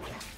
Three.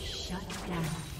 Shut down.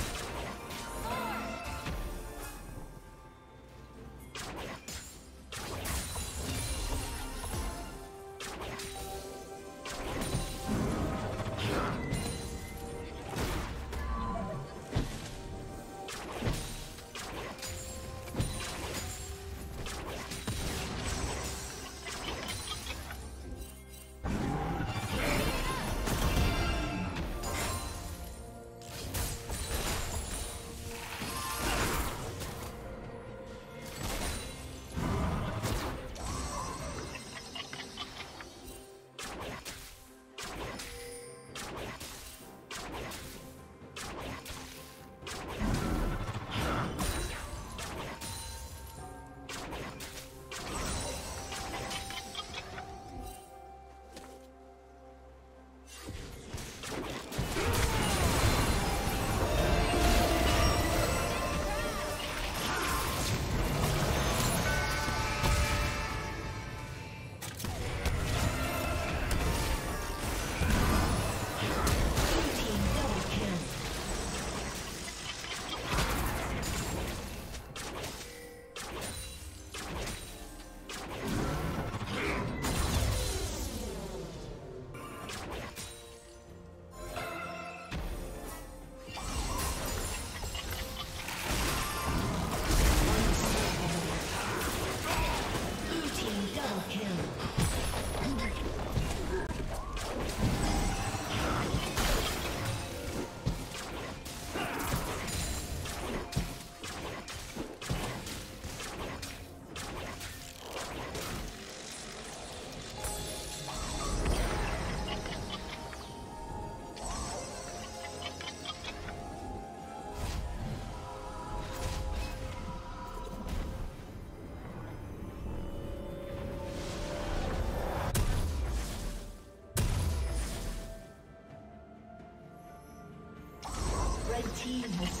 Team has